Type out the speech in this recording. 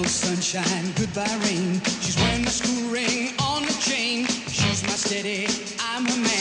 Hello sunshine, goodbye rain. She's wearing the school ring on the chain. She's my steady, I'm her man.